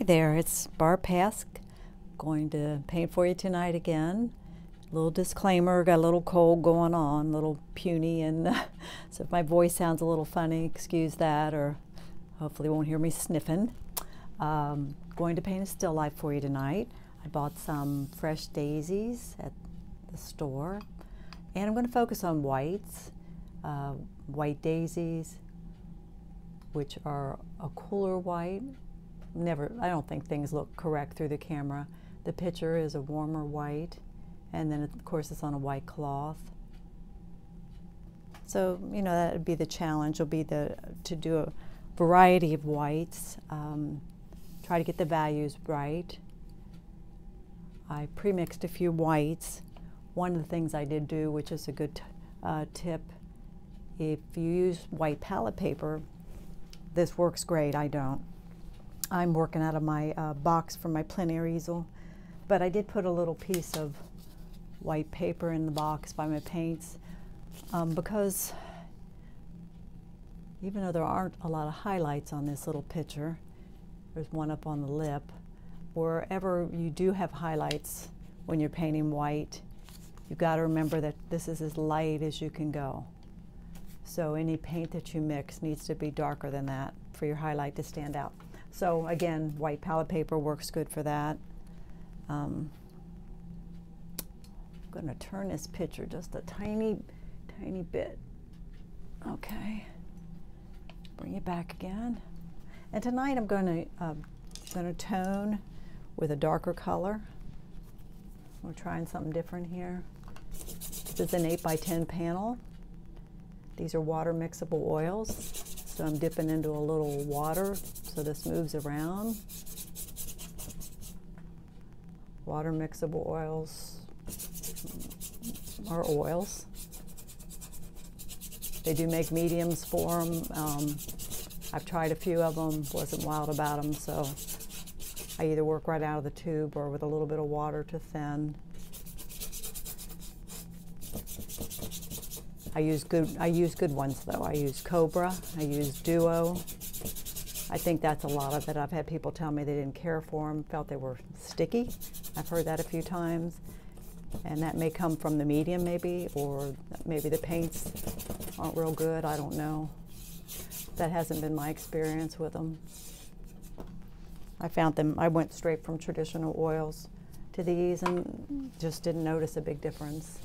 Hi there, it's Barb Pask. Going to paint for you tonight again. Little disclaimer, got a little cold going on, a little puny, and so if my voice sounds a little funny, excuse that, or hopefully won't hear me sniffing. Um, going to paint a still life for you tonight. I bought some fresh daisies at the store, and I'm going to focus on whites, uh, white daisies, which are a cooler white. Never, I don't think things look correct through the camera. The picture is a warmer white, and then of course it's on a white cloth. So you know that would be the challenge. Will be the to do a variety of whites. Um, try to get the values right. I pre-mixed a few whites. One of the things I did do, which is a good uh, tip, if you use white palette paper, this works great. I don't. I'm working out of my uh, box for my plein air easel, but I did put a little piece of white paper in the box by my paints um, because even though there aren't a lot of highlights on this little picture, there's one up on the lip, wherever you do have highlights when you're painting white, you've got to remember that this is as light as you can go. So any paint that you mix needs to be darker than that for your highlight to stand out. So again, white palette paper works good for that. Um, I'm going to turn this picture just a tiny, tiny bit. Okay. Bring it back again. And tonight I'm going to uh, going to tone with a darker color. We're trying something different here. This is an 8 by 10 panel. These are water mixable oils. So I'm dipping into a little water so this moves around. Water mixable oils are oils. They do make mediums for them. Um, I've tried a few of them, wasn't wild about them, so I either work right out of the tube or with a little bit of water to thin. I use good I use good ones though. I use Cobra, I use Duo. I think that's a lot of it. I've had people tell me they didn't care for them, felt they were sticky. I've heard that a few times. And that may come from the medium maybe, or maybe the paints aren't real good, I don't know. That hasn't been my experience with them. I found them, I went straight from traditional oils to these and just didn't notice a big difference.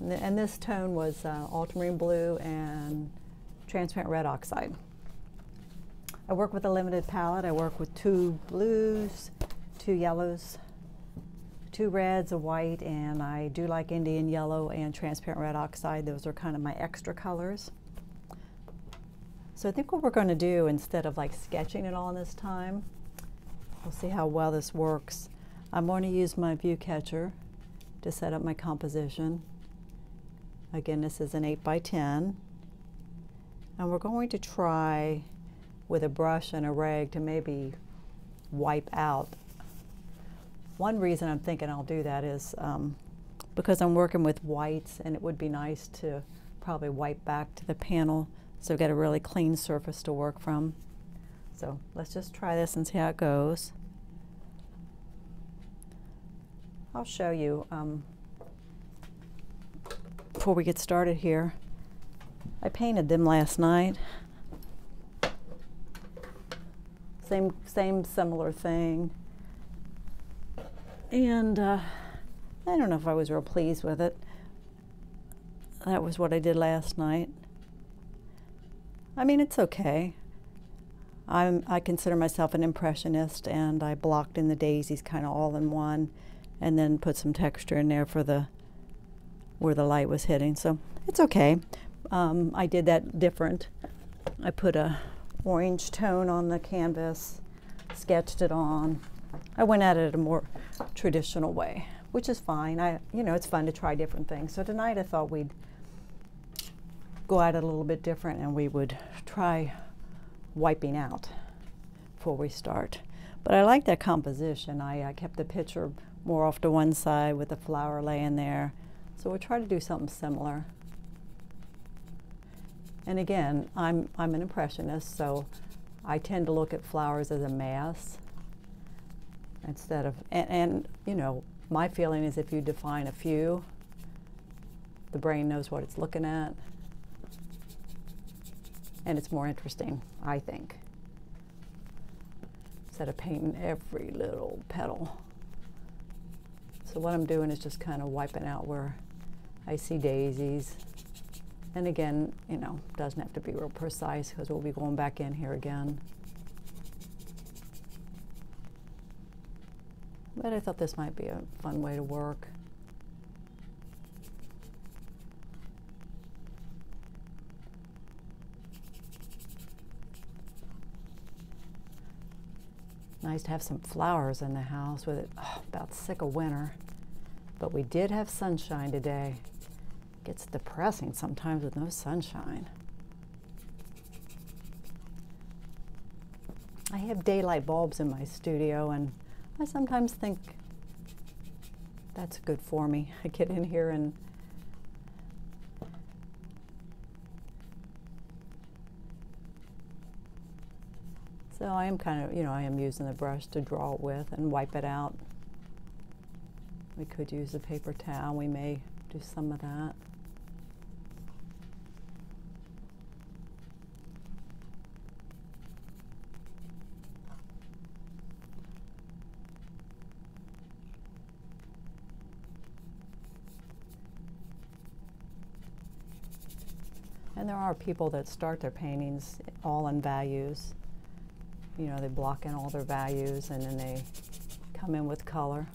And this tone was uh, ultramarine blue and transparent red oxide. I work with a limited palette. I work with two blues, two yellows, two reds, a white, and I do like Indian yellow and transparent red oxide. Those are kind of my extra colors. So I think what we're going to do, instead of like sketching it all this time, we'll see how well this works. I'm going to use my view catcher to set up my composition. Again, this is an 8 by 10. And we're going to try with a brush and a rag to maybe wipe out. One reason I'm thinking I'll do that is um, because I'm working with whites and it would be nice to probably wipe back to the panel so get a really clean surface to work from. So let's just try this and see how it goes. I'll show you um, before we get started here. I painted them last night. Same, same similar thing. And uh, I don't know if I was real pleased with it. That was what I did last night. I mean, it's okay. I'm, I consider myself an impressionist, and I blocked in the daisies kind of all in one, and then put some texture in there for the where the light was hitting. So it's okay. Um, I did that different. I put a orange tone on the canvas, sketched it on. I went at it a more traditional way, which is fine. I, you know, it's fun to try different things. So tonight I thought we'd go at it a little bit different and we would try wiping out before we start. But I like that composition. I, I kept the picture more off to one side with the flower laying there so we'll try to do something similar. And again, I'm, I'm an impressionist, so I tend to look at flowers as a mass instead of, and, and you know, my feeling is if you define a few, the brain knows what it's looking at, and it's more interesting, I think, instead of painting every little petal. So what I'm doing is just kind of wiping out where I see daisies. And again, you know, doesn't have to be real precise because we'll be going back in here again. But I thought this might be a fun way to work. Nice to have some flowers in the house with it. Oh, about sick of winter. But we did have sunshine today. Gets depressing sometimes with no sunshine. I have daylight bulbs in my studio and I sometimes think that's good for me. I get in here and so I am kind of, you know, I am using the brush to draw it with and wipe it out. We could use a paper towel. We may do some of that. And there are people that start their paintings all in values. You know, they block in all their values and then they come in with color.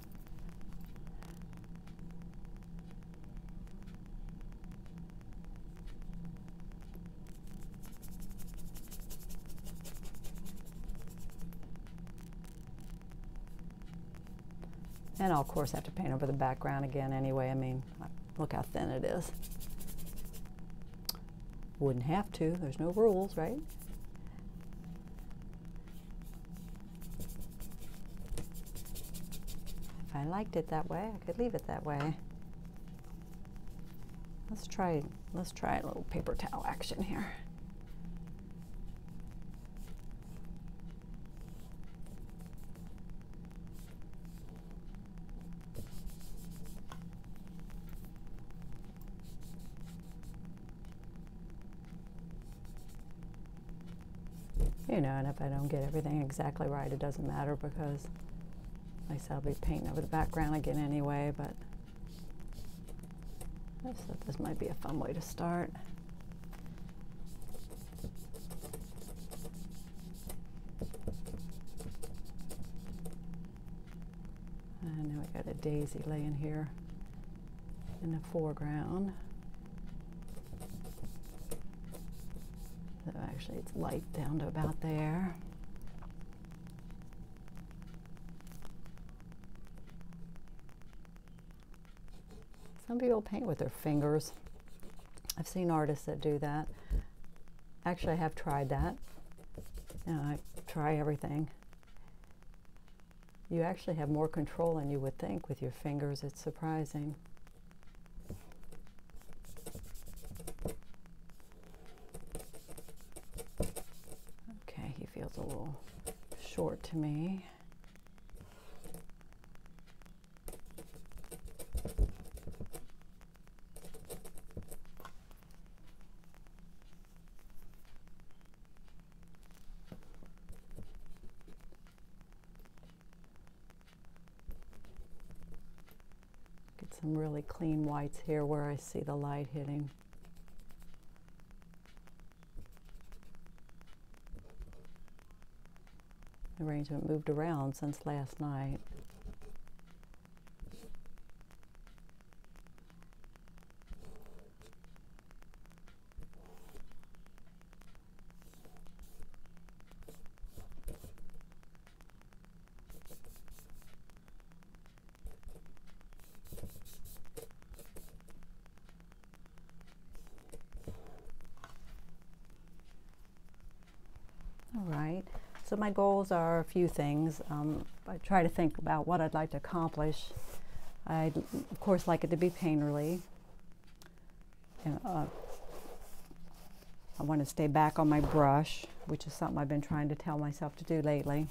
And I'll of course have to paint over the background again anyway. I mean, look how thin it is. Wouldn't have to, there's no rules, right? If I liked it that way, I could leave it that way. Let's try, let's try a little paper towel action here. You know, and if I don't get everything exactly right, it doesn't matter because, I said, I'll be painting over the background again anyway, but I thought this might be a fun way to start. And now we got a daisy laying here in the foreground. So actually it's light down to about there. Some people paint with their fingers. I've seen artists that do that. Actually, I have tried that. You know, I try everything. You actually have more control than you would think with your fingers. It's surprising. feels a little short to me. Get some really clean whites here where I see the light hitting. arrangement moved around since last night. All right. So my goals are a few things. Um, I try to think about what I'd like to accomplish. I'd, of course, like it to be painterly. And, uh, I want to stay back on my brush, which is something I've been trying to tell myself to do lately.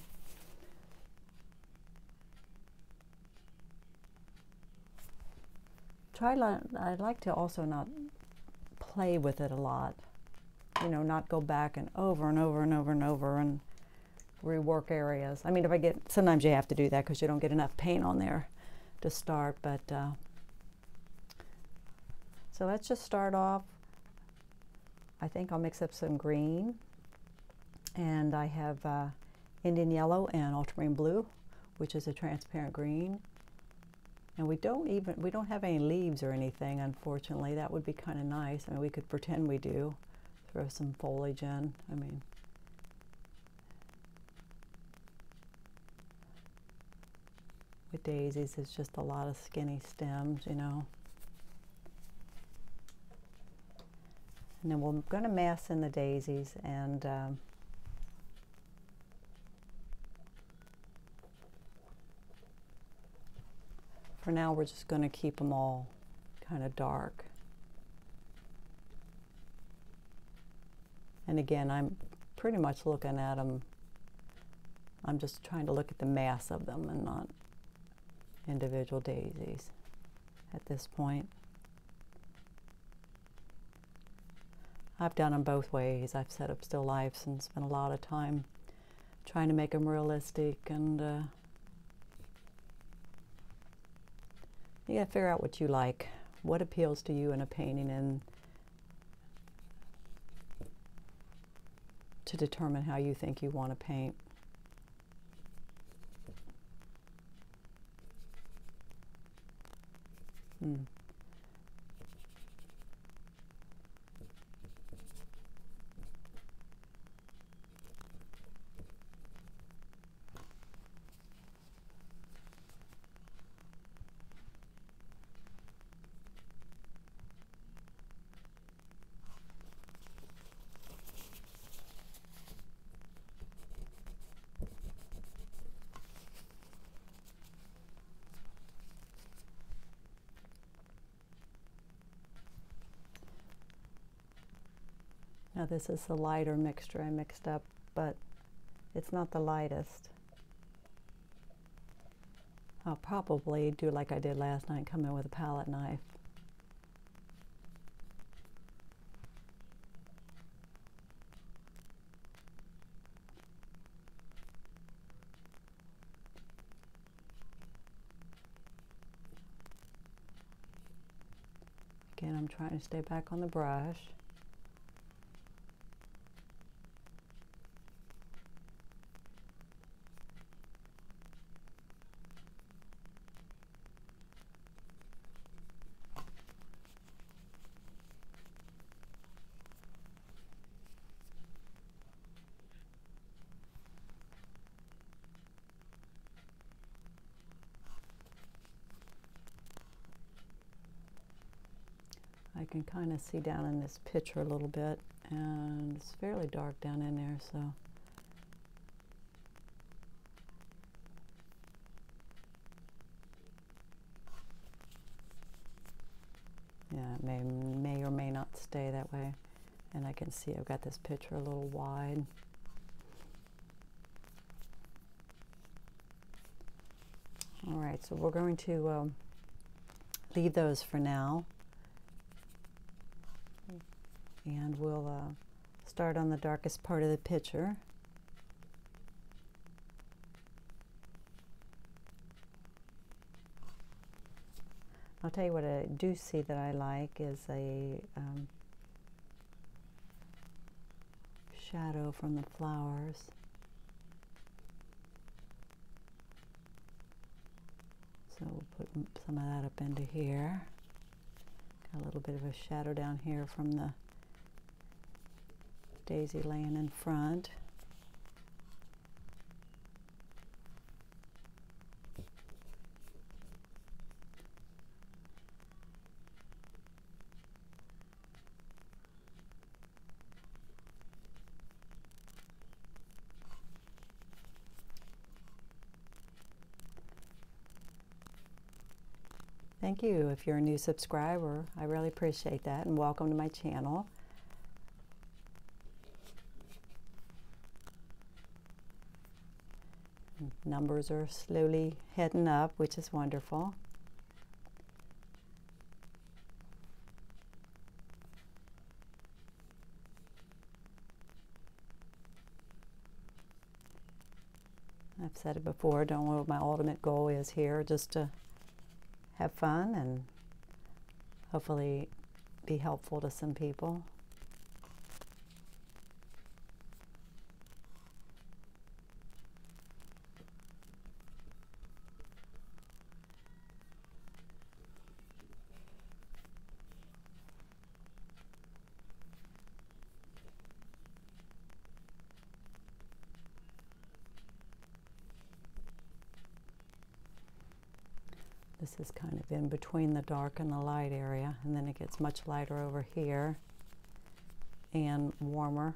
Try, I'd like to also not play with it a lot. You know, not go back and over and over and over and over and rework areas. I mean, if I get, sometimes you have to do that because you don't get enough paint on there to start, but uh, so let's just start off. I think I'll mix up some green and I have uh, Indian yellow and ultramarine blue, which is a transparent green. And we don't even, we don't have any leaves or anything, unfortunately. That would be kind of nice. I mean, we could pretend we do. Throw some foliage in. I mean, daisies, is just a lot of skinny stems, you know. And then we're going to mass in the daisies and um, for now we're just going to keep them all kind of dark. And again, I'm pretty much looking at them, I'm just trying to look at the mass of them and not individual daisies at this point. I've done them both ways. I've set up still lifes and spent a lot of time trying to make them realistic and uh, you gotta figure out what you like, what appeals to you in a painting and to determine how you think you want to paint. Hmm. Now this is the lighter mixture I mixed up, but it's not the lightest. I'll probably do like I did last night, come in with a palette knife. Again, I'm trying to stay back on the brush. Kind of see down in this picture a little bit and it's fairly dark down in there so. Yeah it may, may or may not stay that way and I can see I've got this picture a little wide. All right so we're going to um, leave those for now and we'll uh, start on the darkest part of the picture. I'll tell you what I do see that I like is a um, shadow from the flowers. So we'll put some of that up into here. Got a little bit of a shadow down here from the Daisy laying in front. Thank you if you're a new subscriber. I really appreciate that and welcome to my channel. Numbers are slowly heading up, which is wonderful. I've said it before, don't know what my ultimate goal is here, just to have fun and hopefully be helpful to some people. This is kind of in between the dark and the light area, and then it gets much lighter over here and warmer.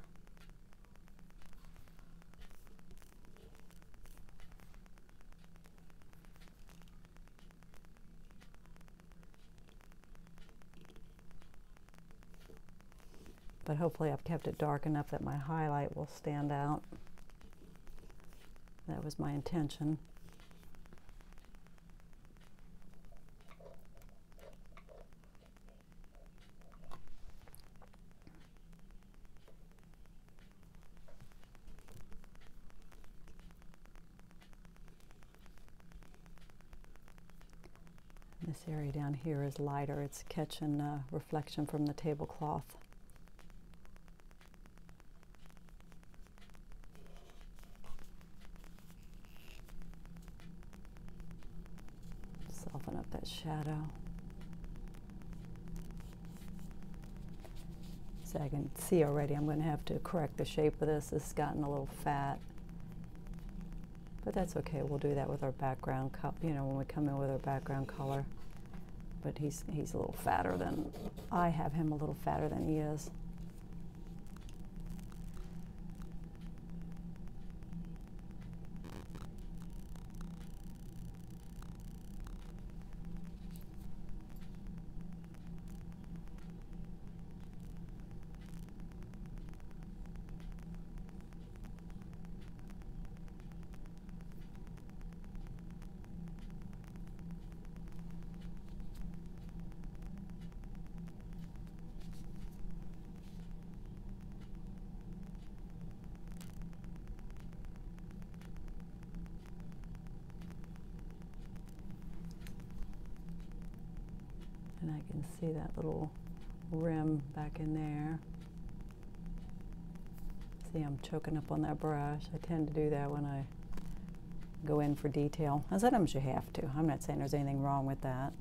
But hopefully I've kept it dark enough that my highlight will stand out. That was my intention. This area down here is lighter. It's catching uh, reflection from the tablecloth. Soften up that shadow. So I can see already I'm going to have to correct the shape of this. It's gotten a little fat. But that's okay. We'll do that with our background, you know, when we come in with our background color. But he's, he's a little fatter than, I have him a little fatter than he is. And I can see that little rim back in there. See, I'm choking up on that brush. I tend to do that when I go in for detail. And sometimes you have to. I'm not saying there's anything wrong with that.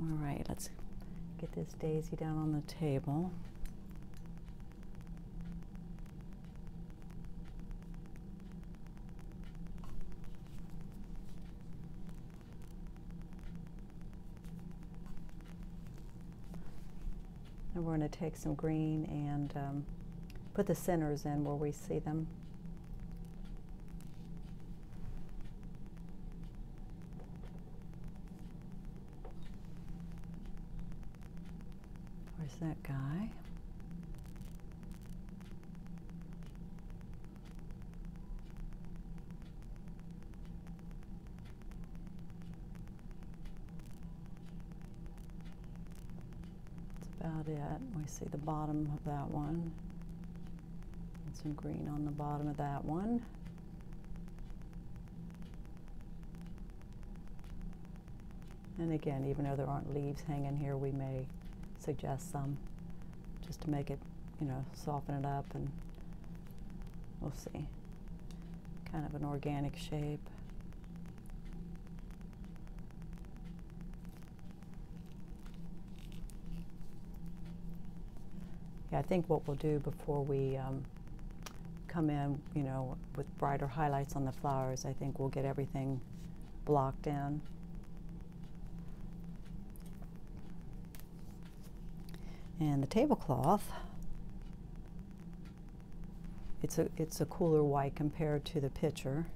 All right, let's get this daisy down on the table. And we're going to take some green and um, put the centers in where we see them. Where's that guy? about it. We see the bottom of that one. And some green on the bottom of that one. And again, even though there aren't leaves hanging here, we may suggest some just to make it, you know, soften it up and we'll see. Kind of an organic shape. Yeah, I think what we'll do before we um, come in, you know, with brighter highlights on the flowers, I think we'll get everything blocked in. And the tablecloth, it's a, it's a cooler white compared to the picture.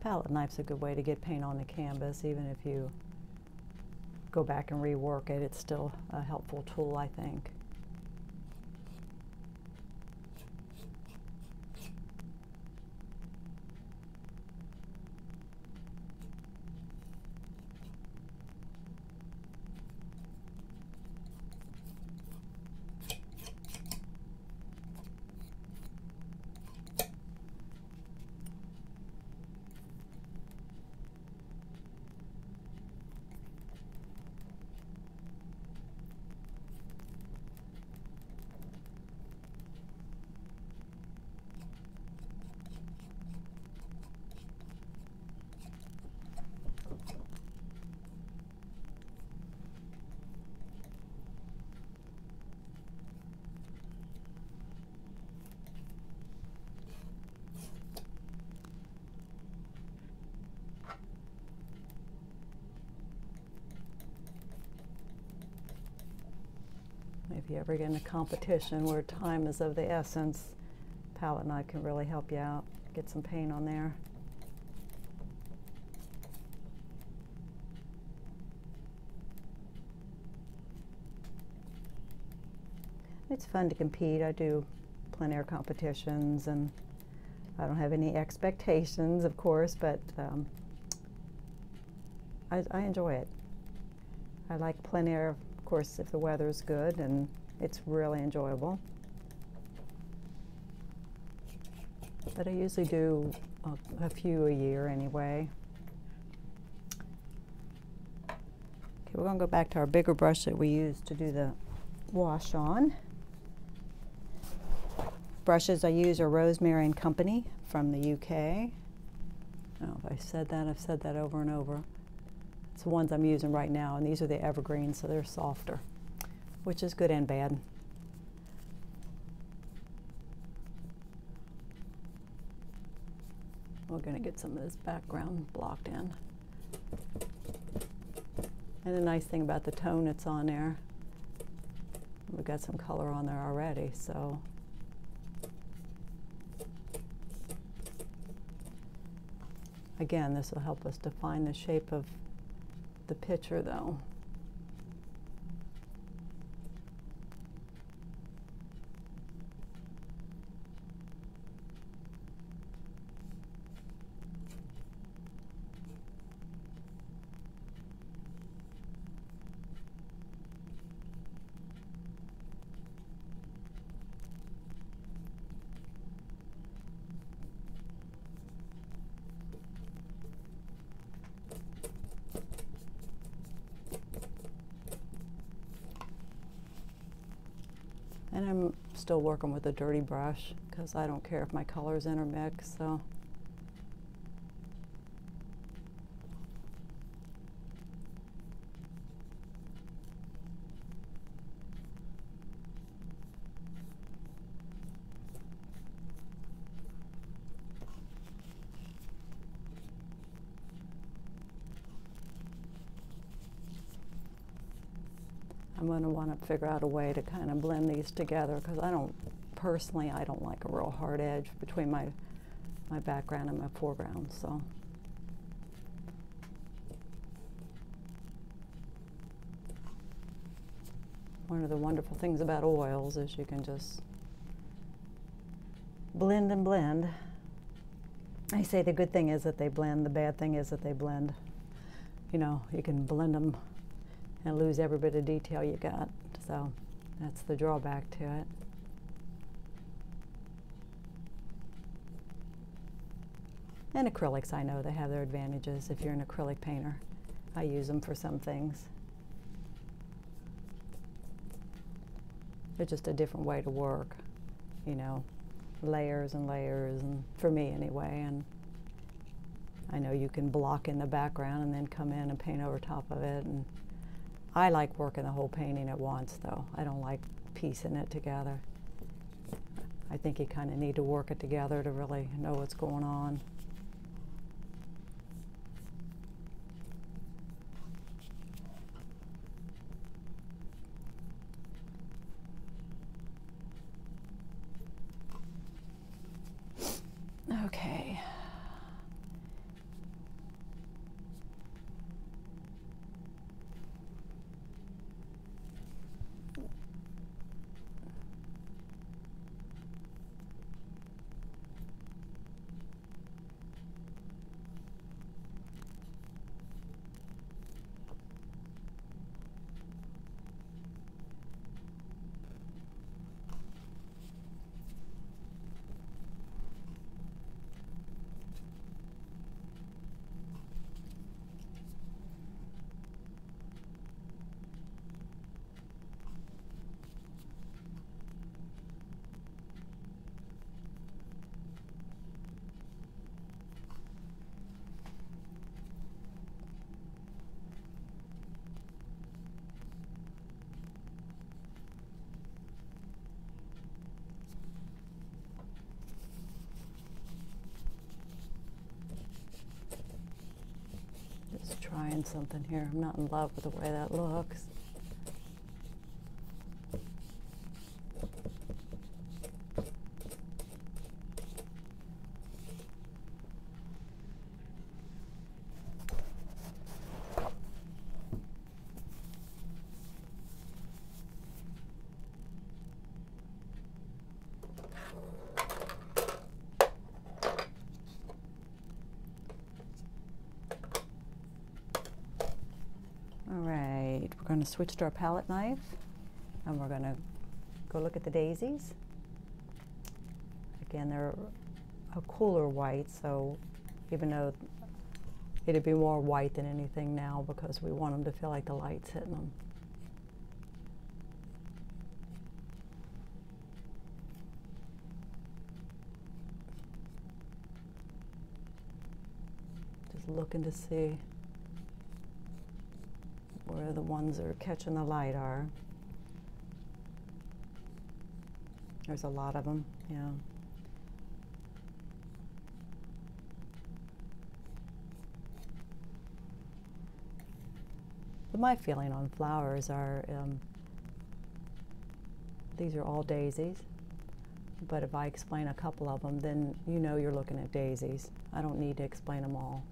Palette knife's a good way to get paint on the canvas, even if you go back and rework it, it's still a helpful tool, I think. Ever get in a competition where time is of the essence, palette knife can really help you out. Get some paint on there. It's fun to compete. I do plein air competitions and I don't have any expectations, of course, but um, I, I enjoy it. I like plein air of course, if the weather's good, and it's really enjoyable. But I usually do a, a few a year anyway. Okay, we're going to go back to our bigger brush that we used to do the wash on. Brushes I use are Rosemary and Company from the UK. Oh, if I said that, I've said that over and over. It's the ones I'm using right now, and these are the evergreens, so they're softer, which is good and bad. We're going to get some of this background blocked in. And the nice thing about the tone that's on there, we've got some color on there already, so again, this will help us define the shape of the picture though. And I'm still working with a dirty brush because I don't care if my colors intermix, so. Figure out a way to kind of blend these together because I don't, personally, I don't like a real hard edge between my, my background and my foreground, so. One of the wonderful things about oils is you can just blend and blend. I say the good thing is that they blend, the bad thing is that they blend. You know, you can blend them and lose every bit of detail you got. So that's the drawback to it. And acrylics, I know they have their advantages if you're an acrylic painter. I use them for some things. They're just a different way to work, you know, layers and layers, and for me anyway. And I know you can block in the background and then come in and paint over top of it. And I like working the whole painting at once, though. I don't like piecing it together. I think you kind of need to work it together to really know what's going on. Okay. Trying something here. I'm not in love with the way that looks. All right, we're going to switch to our palette knife and we're going to go look at the daisies. Again, they're a cooler white, so even though it'd be more white than anything now because we want them to feel like the light's hitting them. Just looking to see the ones that are catching the light are. There's a lot of them, yeah. But my feeling on flowers are um, these are all daisies. But if I explain a couple of them, then you know you're looking at daisies. I don't need to explain them all.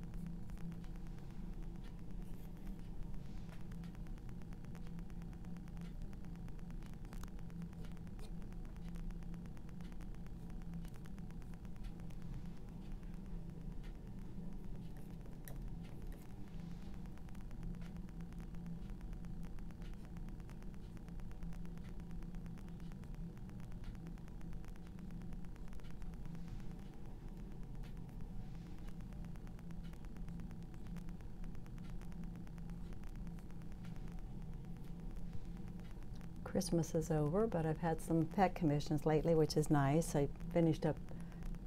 Christmas is over, but I've had some pet commissions lately, which is nice. I finished up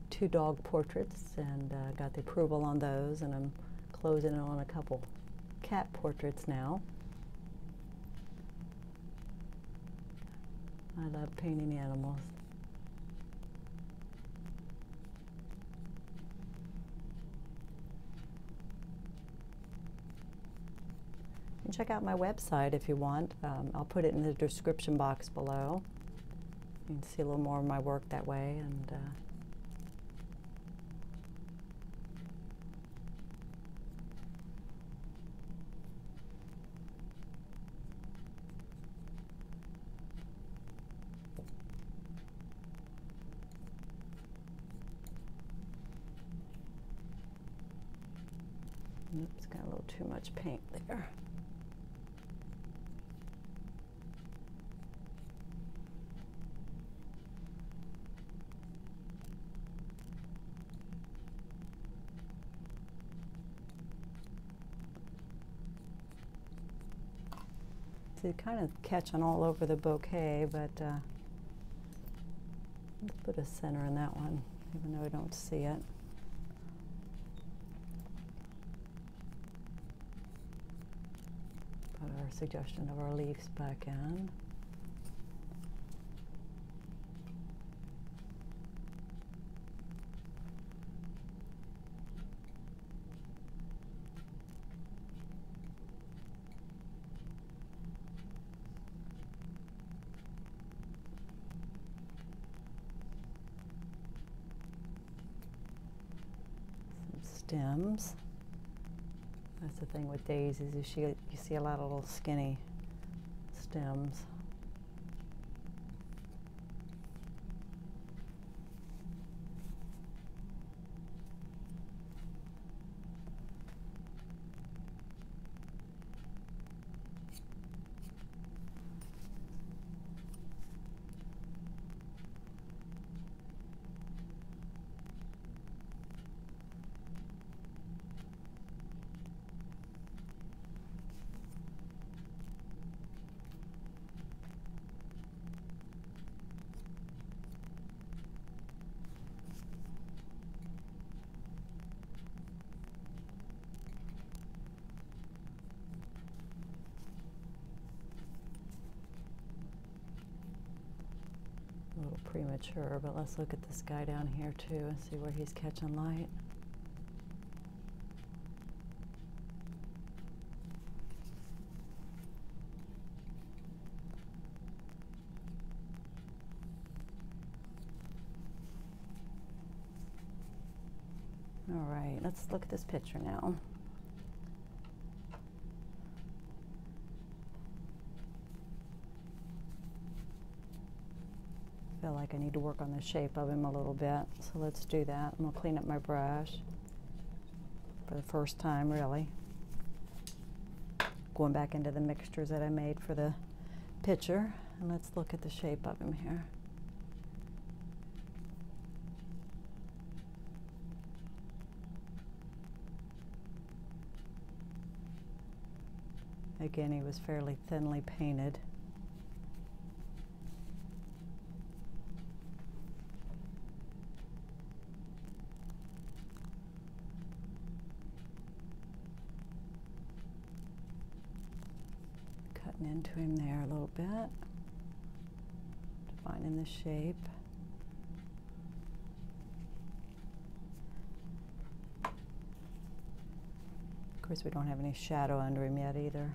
two dog portraits and uh, got the approval on those, and I'm closing in on a couple cat portraits now. I love painting animals. Check out my website if you want. Um, I'll put it in the description box below. You can see a little more of my work that way. And uh, Oops, got a little too much paint there. So kind of catching all over the bouquet, but uh, let's put a center in that one, even though I don't see it. Put our suggestion of our leaves back in. Stems. That's the thing with daisies, you see, you see a lot of little skinny stems. premature, but let's look at this guy down here too and see where he's catching light. All right, let's look at this picture now. Need to work on the shape of him a little bit, so let's do that. I'm gonna clean up my brush for the first time, really. Going back into the mixtures that I made for the picture, and let's look at the shape of him here. Again, he was fairly thinly painted. Cutting into him there a little bit, defining the shape. Of course, we don't have any shadow under him yet either.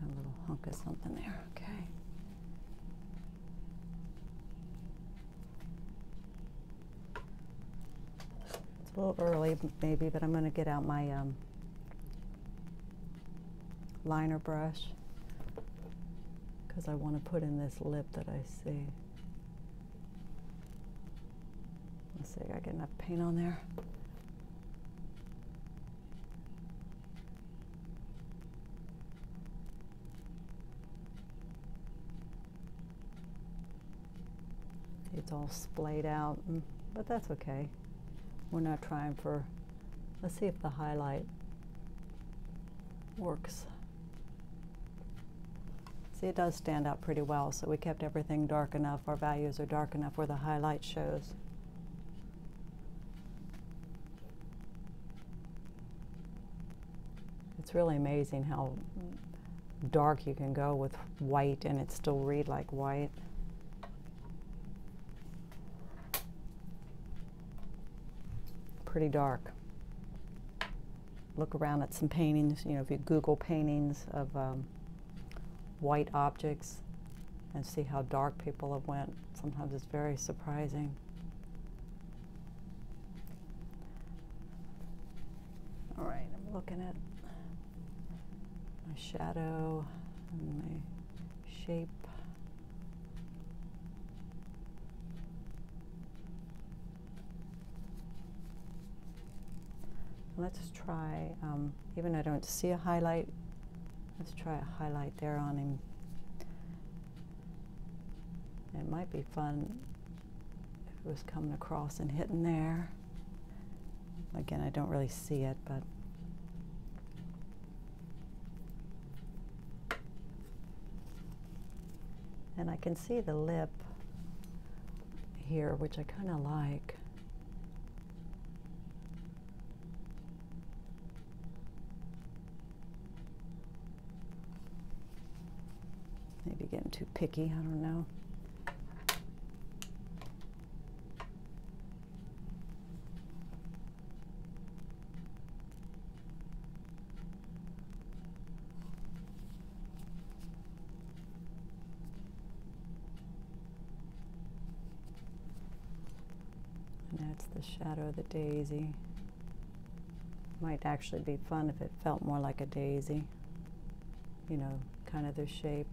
Got a little hunk of something there, okay. It's a little early, maybe, but I'm gonna get out my um, liner brush because I want to put in this lip that I see. Let's see, I get enough paint on there. It's all splayed out, mm, but that's okay. We're not trying for, let's see if the highlight works. See, it does stand out pretty well, so we kept everything dark enough. Our values are dark enough where the highlight shows. It's really amazing how dark you can go with white and it still read like white. Pretty dark. Look around at some paintings, you know, if you Google paintings of um, white objects and see how dark people have went, sometimes it's very surprising. All right, I'm looking at my shadow and my shape. Let's try, um, even I don't see a highlight, let's try a highlight there on him. It might be fun if it was coming across and hitting there. Again, I don't really see it, but and I can see the lip here, which I kind of like. Maybe getting too picky, I don't know. That's the shadow of the daisy. Might actually be fun if it felt more like a daisy. You know, kind of the shape.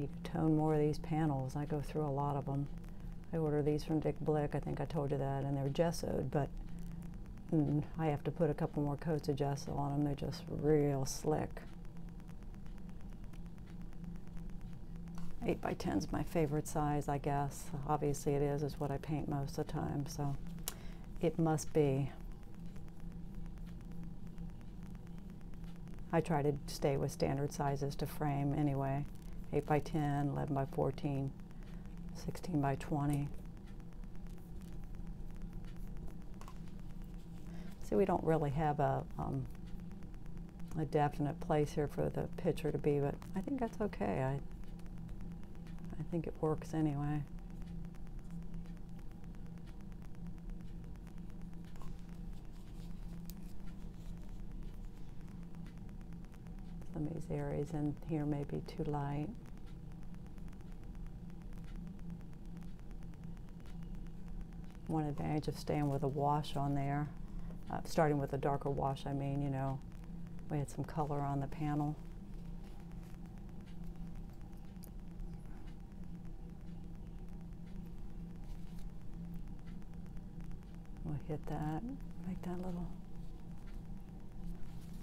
Need to tone more of these panels. I go through a lot of them. I order these from Dick Blick. I think I told you that, and they're gessoed, but mm, I have to put a couple more coats of gesso on them. They're just real slick. 8 by 10 is my favorite size, I guess. Obviously it is, is what I paint most of the time, so it must be. I try to stay with standard sizes to frame anyway. 8 by 10, 11 by 14, 16 by 20. See, we don't really have a, um, a definite place here for the picture to be, but I think that's okay. I, I think it works anyway. These areas and here may be too light. One advantage of staying with a wash on there, uh, starting with a darker wash, I mean, you know, we had some color on the panel. We'll hit that, make that little.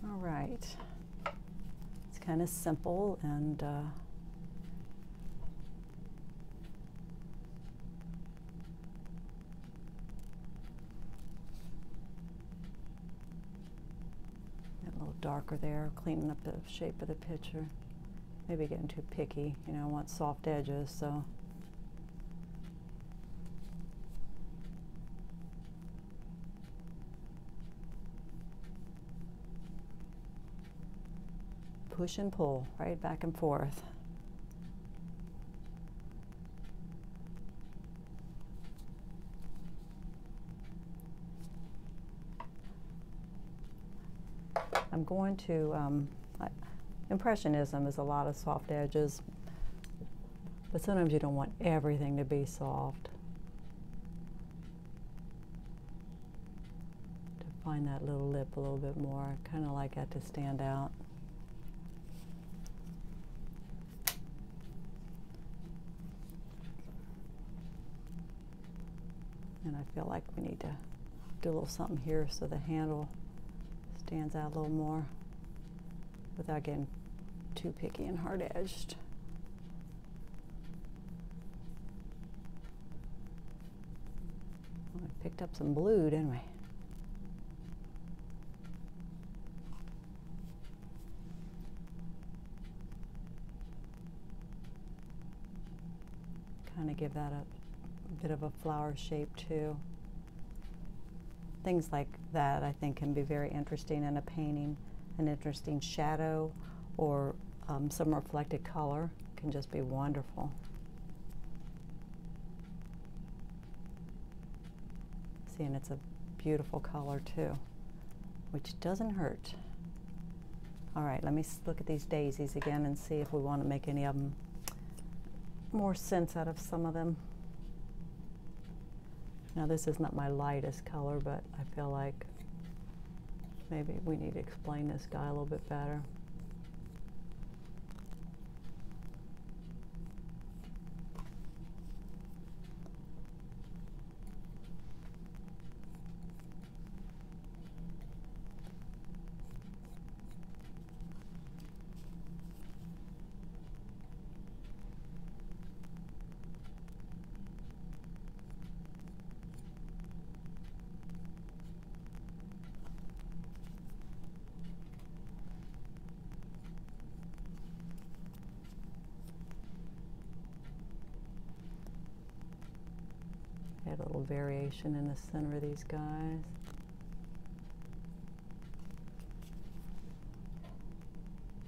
All right. Kind of simple and uh, a little darker there, cleaning up the shape of the picture. Maybe getting too picky, you know, I want soft edges, so. Push and pull, right back and forth. I'm going to, um, Impressionism is a lot of soft edges, but sometimes you don't want everything to be soft. To find that little lip a little bit more, kind of like that to stand out. And I feel like we need to do a little something here so the handle stands out a little more without getting too picky and hard edged. Well, I picked up some blue, didn't we? Kind of give that a bit of a flower shape too. Things like that I think can be very interesting in a painting. An interesting shadow or um, some reflected color can just be wonderful. See, and it's a beautiful color too, which doesn't hurt. All right, let me look at these daisies again and see if we want to make any of them more sense out of some of them. Now this is not my lightest color, but I feel like maybe we need to explain this guy a little bit better. Add a little variation in the center of these guys.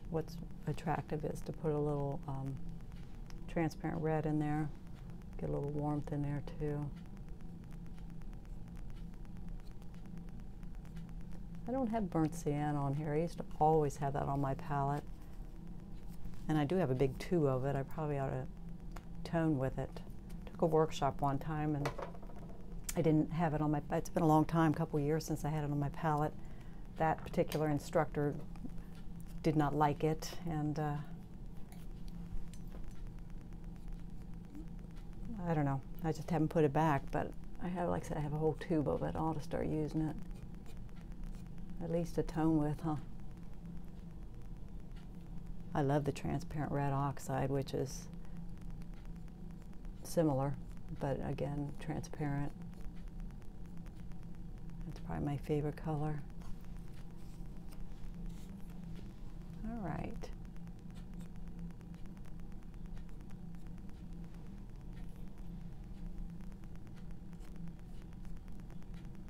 What's attractive is to put a little um, transparent red in there, get a little warmth in there too. I don't have burnt sienna on here. I used to always have that on my palette. And I do have a big tube of it. I probably ought to tone with it Took a workshop one time and I didn't have it on my, it's been a long time, a couple years since I had it on my palette. That particular instructor did not like it and uh, I don't know, I just haven't put it back, but I have, like I said, I have a whole tube of it. I ought to start using it. At least to tone with, huh? I love the transparent red oxide, which is similar, but again, transparent. Probably my favorite color. All right.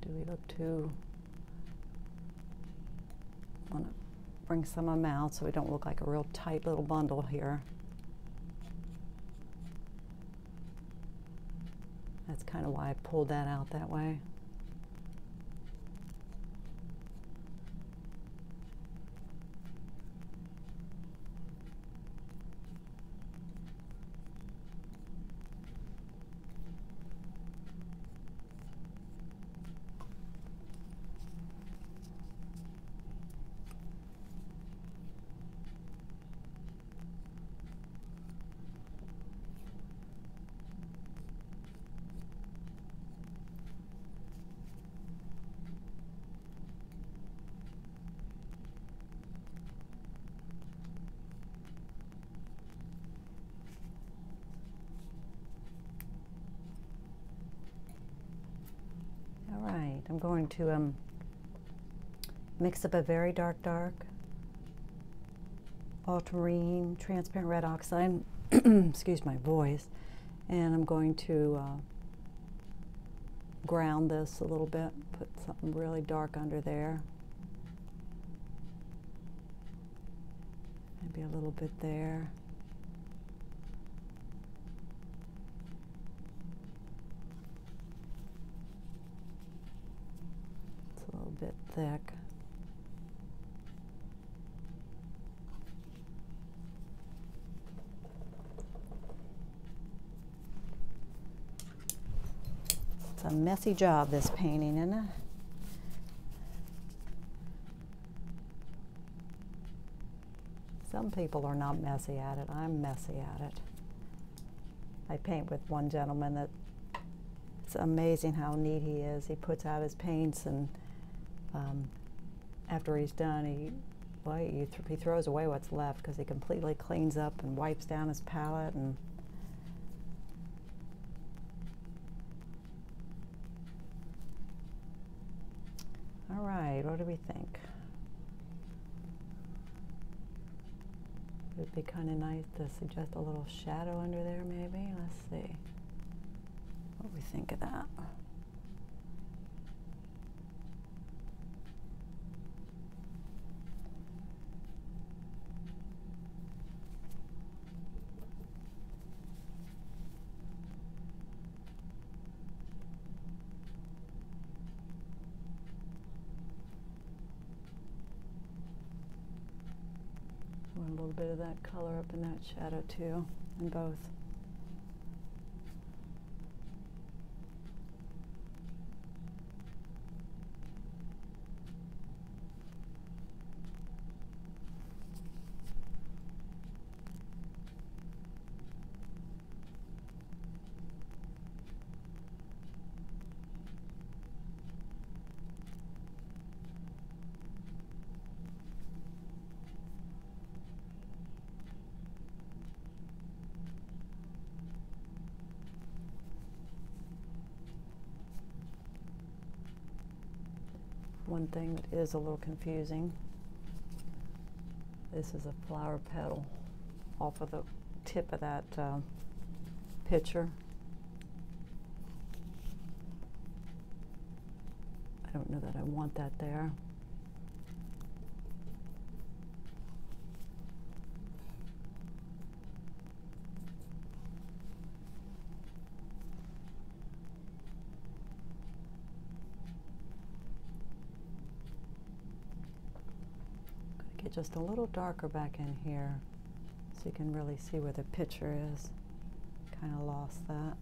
Do we look too, want to bring some of them out so we don't look like a real tight little bundle here. That's kind of why I pulled that out that way. All right, I'm going to um, mix up a very dark, dark ultramarine transparent red oxide, excuse my voice, and I'm going to uh, ground this a little bit, put something really dark under there. Maybe a little bit there. It's a little bit thick. It's a messy job, this painting, isn't it? Some people are not messy at it. I'm messy at it. I paint with one gentleman that it's amazing how neat he is. He puts out his paints and um, after he's done, he well, he, th he throws away what's left because he completely cleans up and wipes down his palette and All right, what do we think? It would be kind of nice to suggest a little shadow under there, maybe. Let's see what we think of that. A little bit of that color up in that shadow too, in both. One thing that is a little confusing. This is a flower petal off of the tip of that uh. I don't know that I want that there. Get just a little darker back in here so you can really see where the picture is. Kind of lost that.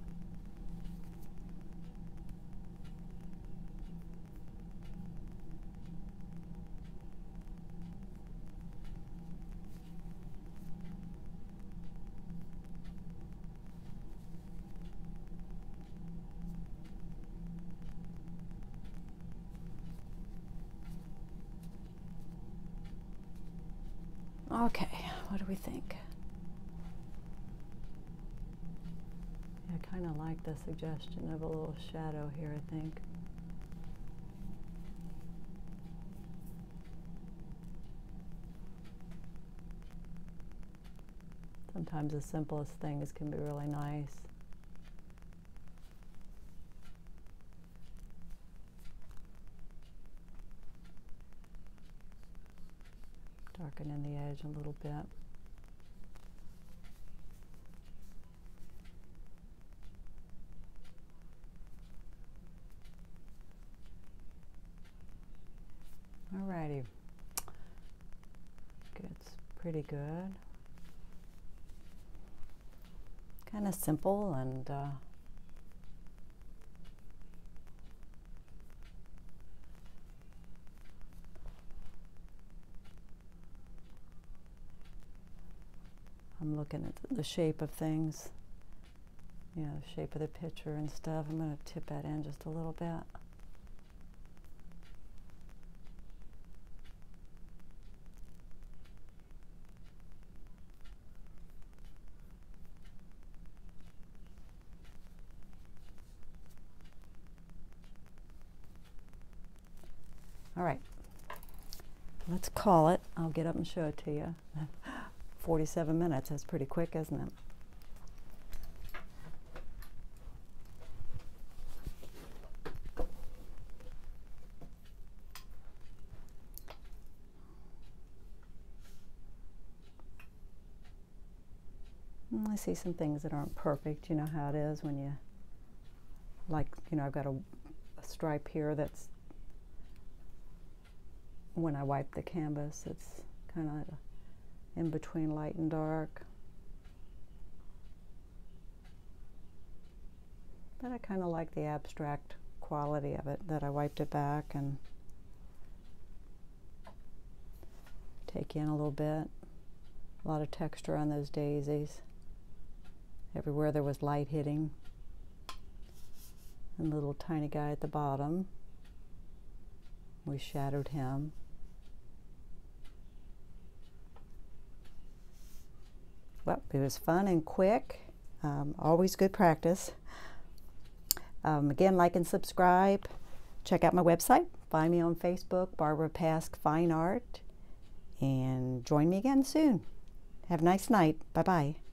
Okay, what do we think? I kind of like the suggestion of a little shadow here, I think. Sometimes the simplest things can be really nice. A little bit. Alrighty. It's pretty good. Kind of simple and uh, Looking at the shape of things, you know, the shape of the picture and stuff. I'm going to tip that in just a little bit. All right, let's call it. I'll get up and show it to you. 47 minutes, that's pretty quick, isn't it? Mm, I see some things that aren't perfect. You know how it is when you, like, you know, I've got a, a stripe here that's when I wipe the canvas, it's kind of in between light and dark. But I kind of like the abstract quality of it, that I wiped it back and take in a little bit. A lot of texture on those daisies. Everywhere there was light hitting. And little tiny guy at the bottom. We shadowed him. Well, it was fun and quick. Um, always good practice. Um, again, like and subscribe. Check out my website. Find me on Facebook, Barbara Pask Fine Art. And join me again soon. Have a nice night. Bye bye.